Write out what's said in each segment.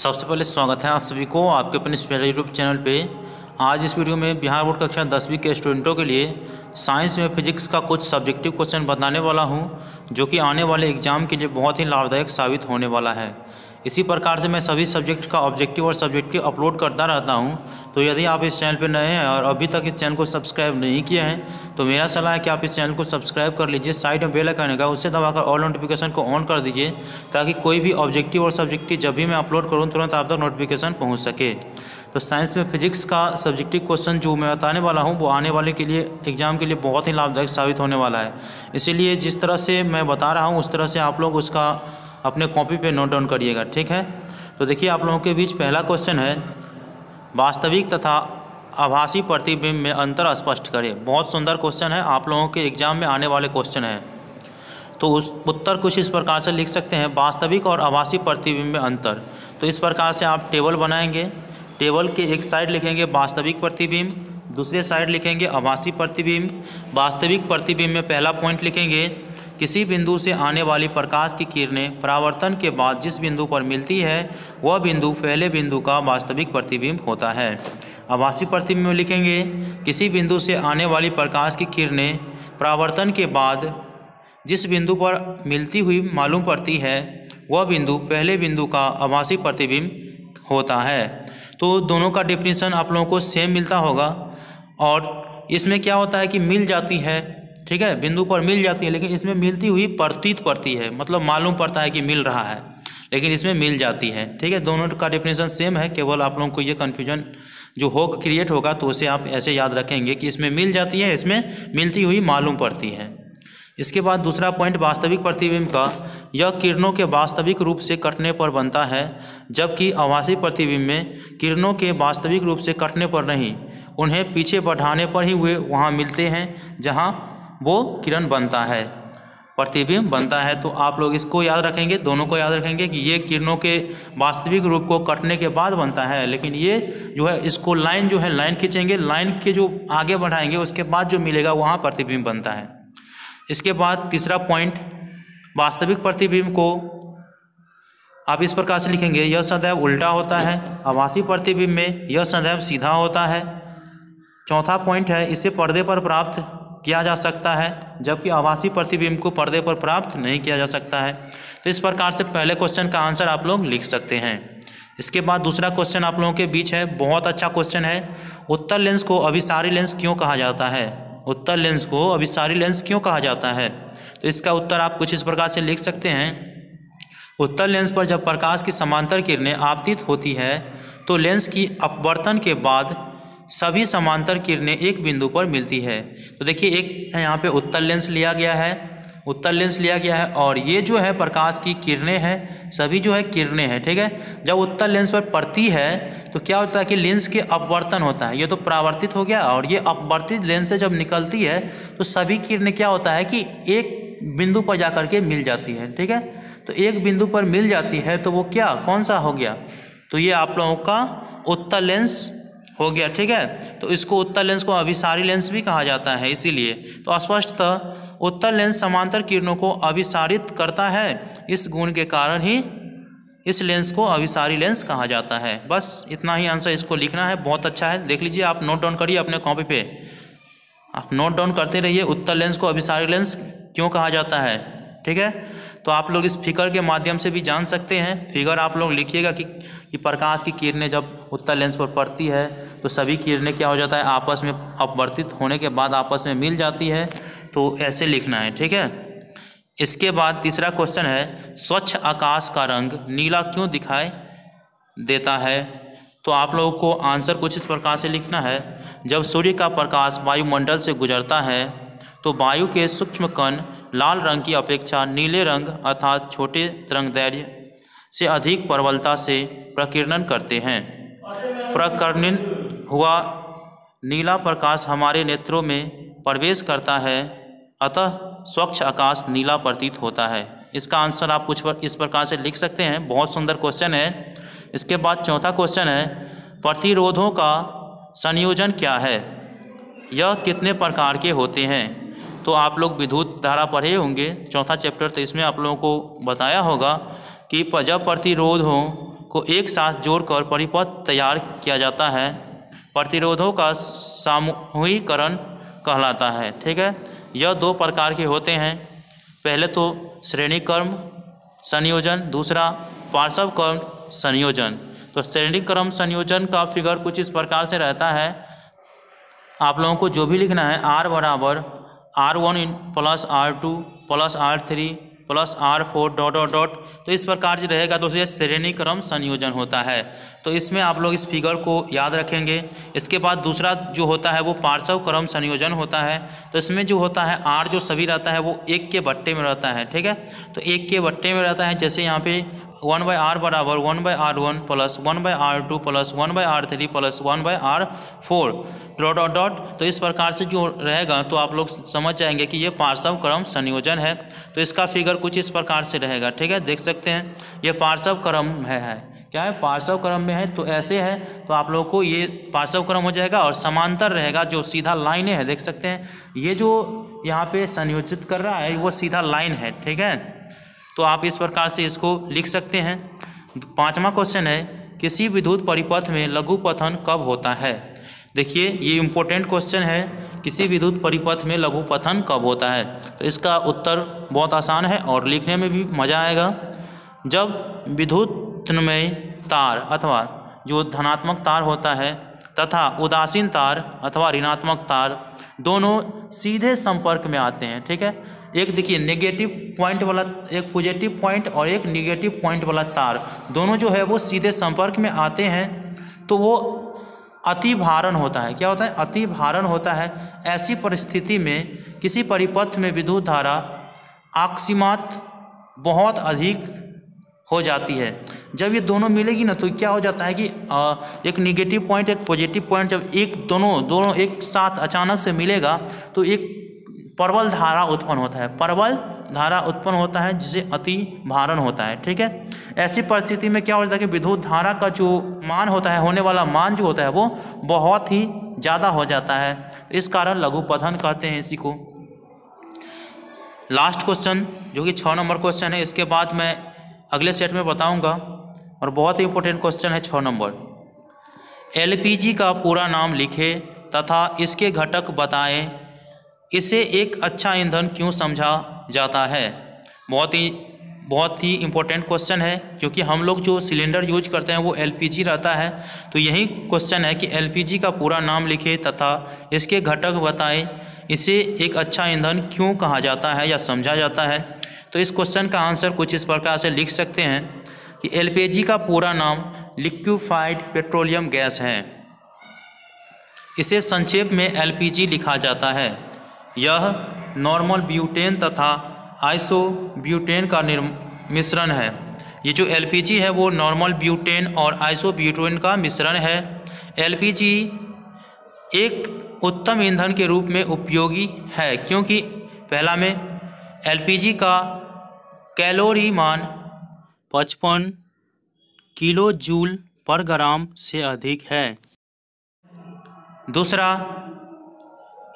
सबसे पहले स्वागत है आप सभी को आपके अपने स्पेशल यूट्यूब चैनल पे। आज इस वीडियो में बिहार बोर्ड कक्षा दसवीं के स्टूडेंटों के लिए साइंस में फिजिक्स का कुछ सब्जेक्टिव क्वेश्चन बताने वाला हूँ, जो कि आने वाले एग्ज़ाम के लिए बहुत ही लाभदायक साबित होने वाला है। इसी प्रकार से मैं सभी सब्जेक्ट का ऑब्जेक्टिव और सब्जेक्टिव अपलोड करता रहता हूँ। तो यदि आप इस चैनल पर नए हैं और अभी तक इस चैनल को सब्सक्राइब नहीं किए हैं तो मेरा सलाह है कि आप इस चैनल को सब्सक्राइब कर लीजिए। साइड में बेल आइकन का उससे दबाकर ऑल नोटिफिकेशन को ऑन कर दीजिए, ताकि कोई भी ऑब्जेक्टिव और सब्जेक्टिव जब भी मैं अपलोड करूँ, तुरंत आप तक नोटिफिकेशन पहुँच सके। तो साइंस में फिजिक्स का सब्जेक्टिव क्वेश्चन जो मैं बताने वाला हूँ, वो आने वाले के लिए एग्ज़ाम के लिए बहुत ही लाभदायक साबित होने वाला है। इसीलिए जिस तरह से मैं बता रहा हूँ, उस तरह से आप लोग उसका अपने कॉपी पे नोट डाउन करिएगा, ठीक है? तो देखिए, आप लोगों के बीच पहला क्वेश्चन है, वास्तविक तथा आभासी प्रतिबिंब में अंतर स्पष्ट करें। बहुत सुंदर क्वेश्चन है, आप लोगों के एग्ज़ाम में आने वाले क्वेश्चन हैं। तो उस उत्तर कुछ इस प्रकार से लिख सकते हैं, वास्तविक और आभासी प्रतिबिंब में अंतर। तो इस प्रकार से आप टेबल बनाएँगे। टेबल के एक साइड लिखेंगे, वास्तविक प्रतिबिंब, दूसरे साइड लिखेंगे, आभासी प्रतिबिंब। वास्तविक प्रतिबिंब में पहला पॉइंट लिखेंगे किसी बिंदु से आने वाली प्रकाश की किरणें परावर्तन के बाद जिस बिंदु पर मिलती है, वह बिंदु पहले बिंदु का वास्तविक प्रतिबिंब होता है। आभासी प्रतिबिंब में लिखेंगे, किसी बिंदु से आने वाली प्रकाश की किरणें परावर्तन के बाद जिस बिंदु पर मिलती हुई मालूम पड़ती है, वह बिंदु पहले बिंदु का आभासी प्रतिबिंब होता है। तो दोनों का डिफिनीसन आप लोगों को सेम मिलता होगा। और इसमें क्या होता है कि मिल जाती है ठीक है? बिंदु पर मिल जाती है, लेकिन इसमें मिलती हुई प्रतीत पड़ती है। मतलब मालूम पड़ता है कि मिल रहा है, लेकिन इसमें मिल जाती है। ठीक है? दोनों का डेफिनेशन सेम है, केवल आप लोगों को ये कन्फ्यूज़न जो हो क्रिएट होगा तो उसे आप ऐसे याद रखेंगे कि इसमें मिल जाती है, इसमें मिलती हुई मालूम पड़ती है। इसके बाद दूसरा पॉइंट वास्तविक प्रतिबिंब का। यह किरणों के वास्तविक रूप से कटने पर बनता है, जबकि आवासीय प्रतिबिंब में किरणों के वास्तविक रूप से कटने पर नहीं, उन्हें पीछे बढ़ाने पर ही वे वहाँ मिलते हैं, जहाँ वो किरण बनता है, प्रतिबिंब बनता है। तो आप लोग इसको याद रखेंगे, दोनों को याद रखेंगे कि ये किरणों के वास्तविक रूप को कटने के बाद बनता है। लेकिन ये जो है, इसको लाइन जो है, लाइन खींचेंगे, लाइन के जो आगे बढ़ाएँगे, उसके बाद जो मिलेगा, वहाँ प्रतिबिंब बनता है। इसके बाद तीसरा पॉइंट, वास्तविक प्रतिबिंब को आप इस प्रकार से लिखेंगे, यह सदैव उल्टा होता है आवासीय प्रतिबिंब में यह सदैव सीधा होता है। चौथा पॉइंट है, इसे पर्दे पर प्राप्त किया जा सकता है, जबकि आवासीय प्रतिबिंब को पर्दे पर प्राप्त नहीं किया जा सकता है। तो इस प्रकार से पहले क्वेश्चन का आंसर आप लोग लिख सकते हैं। इसके बाद दूसरा क्वेश्चन आप लोगों के बीच है, बहुत अच्छा क्वेश्चन है। उत्तर लेंस को अभिसारी लेंस क्यों कहा जाता है? उत्तर लेंस को अभिसारी लेंस क्यों कहा जाता है? तो इसका उत्तर आप कुछ इस प्रकार से लिख सकते हैं। उत्तर लेंस पर जब प्रकाश की समांतर किरणें आपतित होती है तो लेंस की अपवर्तन के बाद सभी समांतर किरणें एक बिंदु पर मिलती है। तो देखिए, एक यहाँ पे उत्तर लेंस लिया गया है। उत्तर लेंस लिया गया है और ये जो है प्रकाश की किरणें हैं, सभी जो है किरणें हैं, ठीक है? जब उत्तर लेंस पर पड़ती है तो क्या होता है कि लेंस के अपवर्तन होता है। ये तो परावर्तित हो गया और ये अपवर्तित लेंस से जब निकलती है तो सभी किरणें क्या होता है कि एक बिंदु पर जा के मिल जाती है, ठीक है? तो एक बिंदु पर मिल जाती है तो वो क्या? कौन सा हो गया? तो ये आप लोगों का उत्तर लेंस हो गया, ठीक है? तो इसको उत्तर लेंस को अभिसारी लेंस भी कहा जाता है, इसीलिए। तो स्पष्टतः उत्तर लेंस समांतर किरणों को अभिसारित करता है, इस गुण के कारण ही इस लेंस को अभिसारी लेंस कहा जाता है। बस, इतना ही आंसर इसको लिखना है, बहुत अच्छा है। देख लीजिए, आप नोट डाउन करिए अपने कॉपी पे। आप नोट डाउन करते रहिए उत्तर लेंस को अभिसारी लेंस क्यों कहा जाता है, ठीक है? तो आप लोग इस फिगर के माध्यम से भी जान सकते हैं। फिगर आप लोग लिखिएगा कि कि प्रकाश की किरणें जब उत्तर लेंस पर पड़ती है तो सभी किरणें क्या हो जाता है? आपस में अपवर्तित होने के बाद आपस में मिल जाती है। तो ऐसे लिखना है, ठीक है? इसके बाद तीसरा क्वेश्चन है, स्वच्छ आकाश का रंग नीला क्यों दिखाई देता है? तो आप लोगों को आंसर कुछ इस प्रकार से लिखना है, जब सूर्य का प्रकाश वायुमंडल से गुजरता है तो वायु के सूक्ष्म कण लाल रंग की अपेक्षा नीले रंग अर्थात छोटे तरंग दैर्घ्य से अधिक प्रबलता से प्रकीर्णन करते हैं। प्रकर्णन हुआ नीला प्रकाश हमारे नेत्रों में प्रवेश करता है, अतः स्वच्छ आकाश नीला प्रतीत होता है। इसका आंसर आप कुछ पर, इस प्रकार से लिख सकते हैं। बहुत सुंदर क्वेश्चन है। इसके बाद चौथा क्वेश्चन है, प्रतिरोधों का संयोजन क्या है? यह कितने प्रकार के होते हैं? तो आप लोग विद्युत धारा पढ़े होंगे। चौथा चैप्टर तो इसमें आप लोगों को बताया होगा कि जब प्रतिरोध को एक साथ जोड़कर परिपथ तैयार किया जाता है। प्रतिरोधों का सामूहिकरण कहलाता है, ठीक है? यह दो प्रकार के होते हैं। पहले तो श्रेणी क्रम संयोजन, दूसरा पार्श्व क्रम संयोजन। तो श्रेणी क्रम संयोजन का फिगर कुछ इस प्रकार से रहता है। आप लोगों को जो भी लिखना है, आर बराबर R one plus R two plus R three plus R four dot dot dot तो इस प्रकार जो रहेगा तो ये श्रेणी क्रम संयोजन होता है। तो इसमें आप लोग इस फिगर को याद रखेंगे। इसके बाद दूसरा जो होता है, वो पार्श्व क्रम संयोजन होता है। तो इसमें जो होता है आर जो सभी रहता है, वो एक के बट्टे में रहता है, ठीक है? तो एक के बट्टे में रहता है, जैसे यहाँ पे वन बाई आर बराबर one by R one plus one by R two plus one by R three plus one by R four dot dot dot तो इस प्रकार से जो रहेगा तो आप लोग समझ जाएँगे कि ये पार्श्व क्रम संयोजन है। तो इसका फिगर कुछ इस प्रकार से रहेगा ठीक है? देख सकते हैं। ये पार्श्व क्रम है, है। क्या है? पार्श्व क्रम में है तो ऐसे है। तो आप लोगों को ये पार्श्व क्रम हो जाएगा और समांतर रहेगा जो सीधा लाइनें हैं देख सकते हैं। ये जो यहाँ पे संयोजित कर रहा है वो सीधा लाइन है ठीक है? तो आप इस प्रकार से इसको लिख सकते हैं। पांचवा क्वेश्चन है किसी विद्युत परिपथ में लघु पथन कब होता है? देखिए, ये इम्पोर्टेंट क्वेश्चन है किसी विद्युत परिपथ में लघु पथन कब होता है। तो इसका उत्तर बहुत आसान है और लिखने में भी मज़ा आएगा। जब विद्युत में तार अथवा जो धनात्मक तार होता है तथा उदासीन तार अथवा ऋणात्मक तार दोनों सीधे संपर्क में आते हैं, ठीक है? एक देखिए नेगेटिव पॉइंट वाला, एक पॉजिटिव पॉइंट और एक नेगेटिव पॉइंट वाला तार, दोनों जो है वो सीधे संपर्क में आते हैं तो वो अति भारण होता है। क्या होता है? अति भारण होता है ऐसी परिस्थिति में, किसी परिपथ में विद्युत धारा आक्सीमात बहुत अधिक हो जाती है। जब ये दोनों मिलेगी ना तो क्या हो जाता है कि एक निगेटिव पॉइंट एक पॉजिटिव पॉइंट जब एक दोनों दोनों एक साथ अचानक से मिलेगा तो एक प्रबल धारा उत्पन्न होता है। प्रबल धारा उत्पन्न होता है, जिसे अति भारण होता है, ठीक है? ऐसी परिस्थिति में क्या होता है कि विद्युत धारा का जो मान होता है, होने वाला मान जो होता है, वो बहुत ही ज़्यादा हो जाता है। इस कारण लघु पथन कहते हैं इसी को। लास्ट क्वेश्चन, जो कि छः नंबर क्वेश्चन है, इसके बाद मैं अगले सेट में बताऊँगा, और बहुत ही इंपॉर्टेंट क्वेश्चन है छः नंबर। एलपीजी का पूरा नाम लिखे तथा इसके घटक बताएँ। इसे एक अच्छा ईंधन क्यों समझा जाता है? बहुत ही बहुत ही इम्पोर्टेंट क्वेश्चन है, क्योंकि हम लोग जो सिलेंडर यूज़ करते हैं, वो एलपीजी रहता है। तो यही क्वेश्चन है कि एलपीजी का पूरा नाम लिखे तथा इसके घटक बताएँ। इसे एक अच्छा ईंधन क्यों कहा जाता है या समझा जाता है? तो इस क्वेश्चन का आंसर कुछ इस प्रकार से लिख सकते हैं कि एलपीजी का पूरा नाम लिक्विफाइड पेट्रोलियम गैस है। इसे संक्षेप में एलपीजी लिखा जाता है। यह नॉर्मल ब्यूटेन तथा आइसो ब्यूटेन का मिश्रण है। ये जो एलपीजी है, वो नॉर्मल ब्यूटेन और आइसो ब्यूटेन का मिश्रण है। एलपीजी एक उत्तम ईंधन के रूप में उपयोगी है, क्योंकि पहला में एलपीजी का कैलोरी मान पचपन किलो जूल पर ग्राम से अधिक है। दूसरा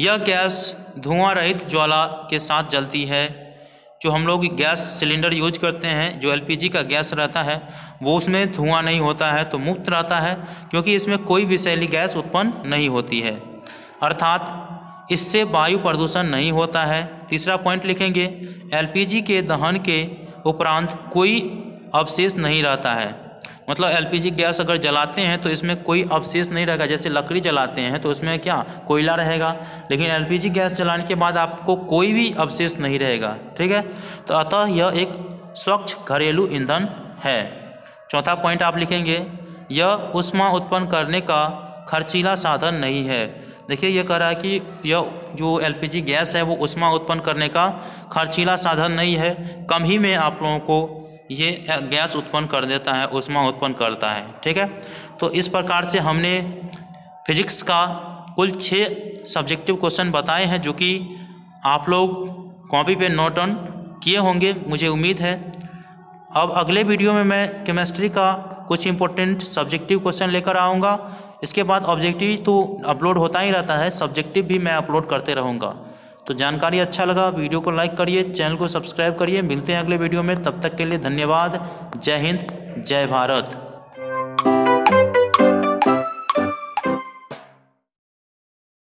यह गैस धुआँ रहित ज्वाला के साथ जलती है, जो हम लोग गैस सिलेंडर यूज़ करते हैं, जो एलपीजी का गैस रहता है, वो उसमें धुआँ नहीं होता है तो मुक्त रहता है, क्योंकि इसमें कोई विषैली गैस उत्पन्न नहीं होती है। अर्थात, इससे वायु प्रदूषण नहीं होता है। तीसरा पॉइंट लिखेंगे, एलपीजी के दहन के उपरांत कोई अवशेष नहीं रहता है। मतलब एलपीजी गैस अगर जलाते हैं तो इसमें कोई अवशेष नहीं रहेगा, जैसे लकड़ी जलाते हैं तो उसमें क्या? कोयला रहेगा। लेकिन एलपीजी गैस जलाने के बाद आपको कोई भी अवशेष नहीं रहेगा, ठीक है? तो अतः यह एक स्वच्छ घरेलू ईंधन है। चौथा पॉइंट आप लिखेंगे, यह उष्मा उत्पन्न करने का खर्चीला साधन नहीं है। देखिए यह कह रहा है कि यह जो एलपीजी गैस है वो उष्मा उत्पन्न करने का खर्चीला साधन नहीं है। कम ही में आप लोगों को ये गैस उत्पन्न कर देता है उष्मा उत्पन्न करता है, ठीक है? तो इस प्रकार से हमने फिजिक्स का कुल छः सब्जेक्टिव क्वेश्चन बताए हैं जो कि आप लोग कॉपी पे नोट ऑन किए होंगे, मुझे उम्मीद है। अब अगले वीडियो में मैं केमिस्ट्री का कुछ इंपॉर्टेंट सब्जेक्टिव क्वेश्चन लेकर आऊँगा। इसके बाद ऑब्जेक्टिव तो अपलोड होता ही रहता है, सब्जेक्टिव भी मैं अपलोड करते रहूँगा। तो जानकारी अच्छा लगा, वीडियो को लाइक करिए, चैनल को सब्सक्राइब करिए। मिलते हैं अगले वीडियो में, तब तक के लिए धन्यवाद। जय हिंद, जय भारत।